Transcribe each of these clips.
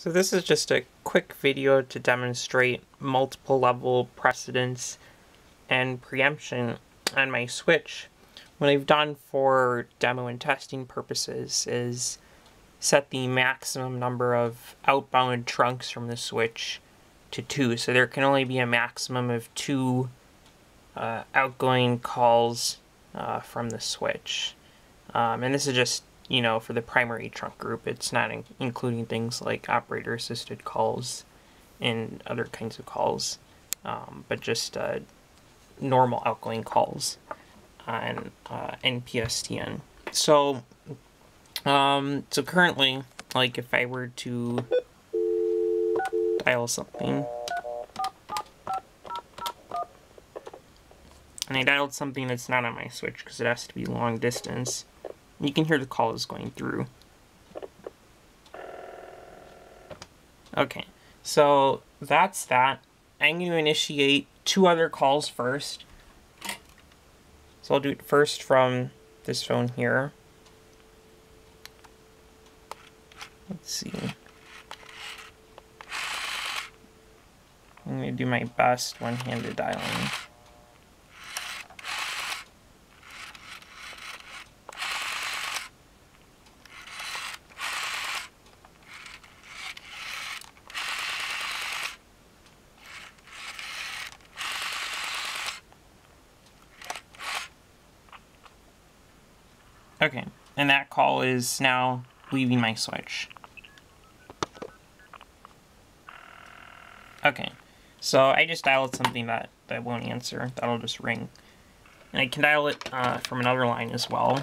So this is just a quick video to demonstrate multiple level precedence and preemption on my Switch. What I've done for demo and testing purposes is set the maximum number of outbound trunks from the Switch to two. So there can only be a maximum of two uh, outgoing calls uh, from the Switch. Um, and this is just you know, for the primary trunk group, it's not in including things like operator assisted calls and other kinds of calls, um, but just uh, normal outgoing calls on uh, NPSTN. So, um, so currently, like if I were to dial something, and I dialed something that's not on my switch because it has to be long distance, you can hear the calls going through. Okay, so that's that. I'm going to initiate two other calls first. So I'll do it first from this phone here. Let's see. I'm going to do my best one-handed dialing. Okay, and that call is now leaving my switch. Okay, so I just dialed something that, that won't answer. That'll just ring. And I can dial it uh, from another line as well.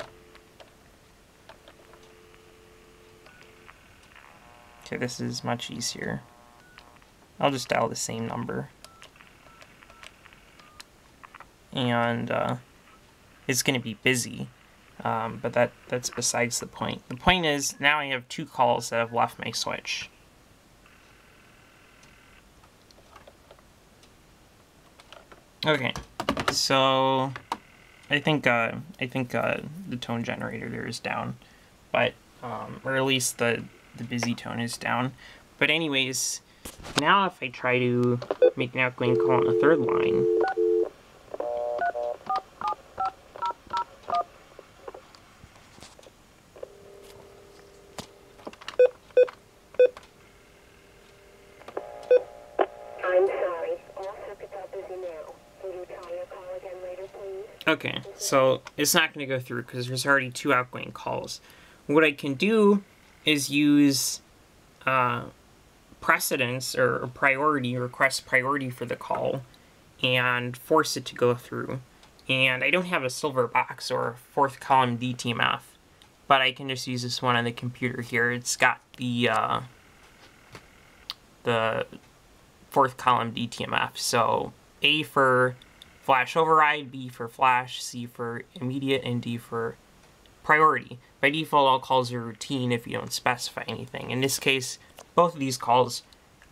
Okay, this is much easier. I'll just dial the same number. And uh, it's going to be busy. Um, but that, that's besides the point. The point is, now I have two calls that have left my switch. Okay, so I think uh, I think uh, the tone generator there is down, but um, or at least the the busy tone is down. But anyways, now if I try to make an outgoing call on the third line, Okay, so it's not going to go through because there's already two outgoing calls. What I can do is use uh, precedence or priority, request priority for the call, and force it to go through. And I don't have a silver box or fourth column DTMF, but I can just use this one on the computer here. It's got the uh, the fourth column DTMF. So A for flash override, B for flash, C for immediate, and D for priority. By default, all calls are routine if you don't specify anything. In this case, both of these calls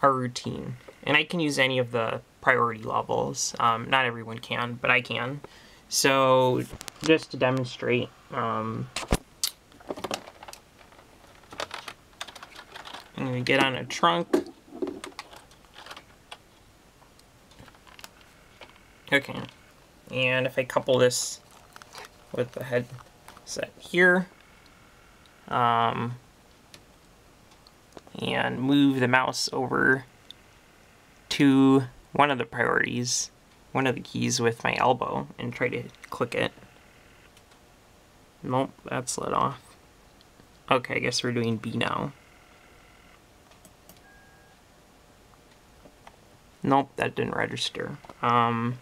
are routine. And I can use any of the priority levels. Um, not everyone can, but I can. So, just to demonstrate, um, I'm going to get on a trunk. Okay, and if I couple this with the headset here, um, and move the mouse over to one of the priorities, one of the keys with my elbow, and try to click it. Nope, that's let off. Okay, I guess we're doing B now. Nope, that didn't register. Um,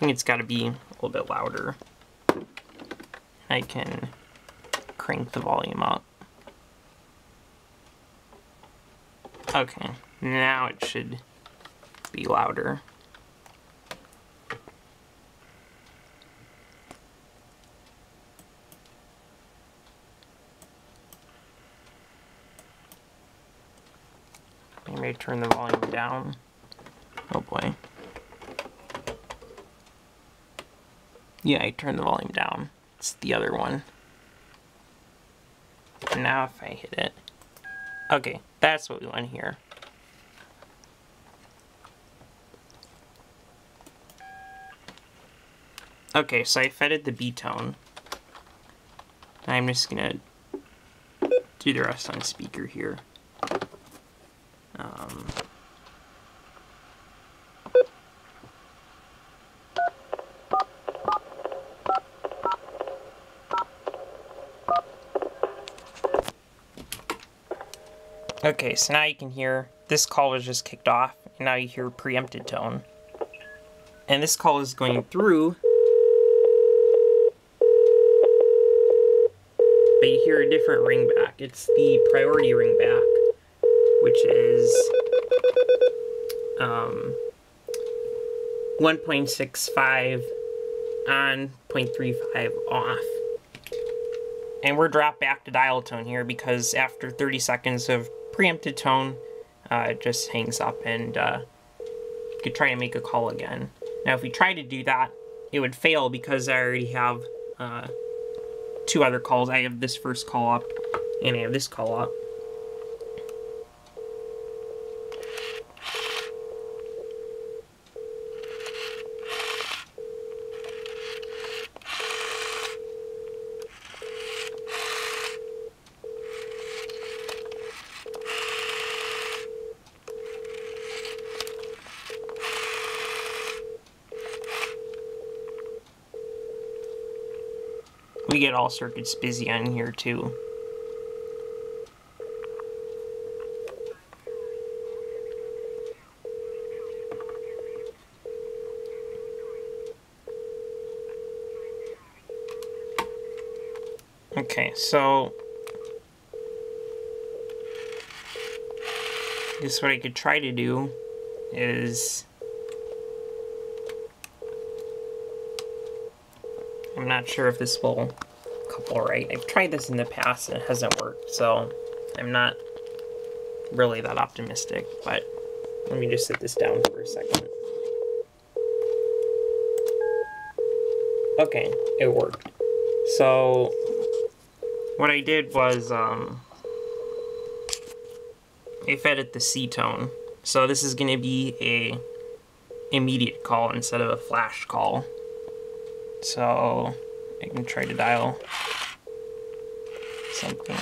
think it's got to be a little bit louder. I can crank the volume up. Okay, now it should be louder. I may turn the volume down. Oh boy. Yeah, I turned the volume down. It's the other one. Now if I hit it. Okay, That's what we want here. Okay, so I fetted the B tone. I'm just gonna do the rest on speaker here. Okay, so now you can hear this call was just kicked off, and now you hear preempted tone. And this call is going through, but you hear a different ringback. It's the priority ringback, which is um, 1.65 on, 0.35 off. And we're dropped back to dial tone here because after 30 seconds of preempted tone, uh, just hangs up and uh, could try to make a call again. Now if we try to do that, it would fail because I already have uh, two other calls. I have this first call up and I have this call up. We get all circuits busy on here too. Okay, so I guess what I could try to do is I'm not sure if this will couple right. I've tried this in the past and it hasn't worked, so I'm not really that optimistic, but let me just sit this down for a second. Okay, it worked. So, what I did was, um, I fed it the C tone. So this is going to be a immediate call instead of a flash call. So I can try to dial something.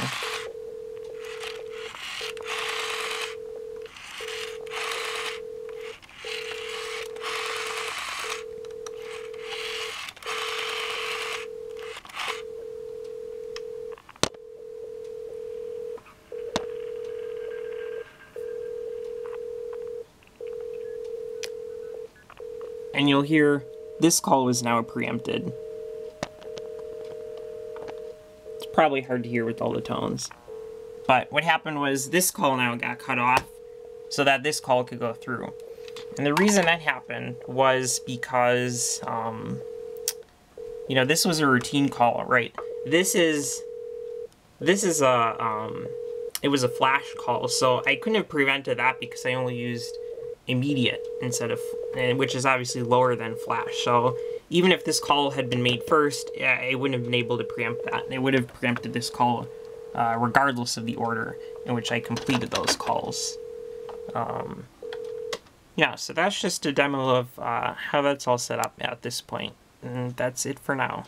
And you'll hear this call was now preempted. It's probably hard to hear with all the tones. But what happened was this call now got cut off so that this call could go through. And the reason that happened was because, um, you know, this was a routine call, right? This is, this is a, um, it was a flash call, so I couldn't have prevented that because I only used immediate instead of, which is obviously lower than flash. So even if this call had been made first, I wouldn't have been able to preempt that. It would have preempted this call uh, regardless of the order in which I completed those calls. Um, yeah, so that's just a demo of uh, how that's all set up at this point. And that's it for now.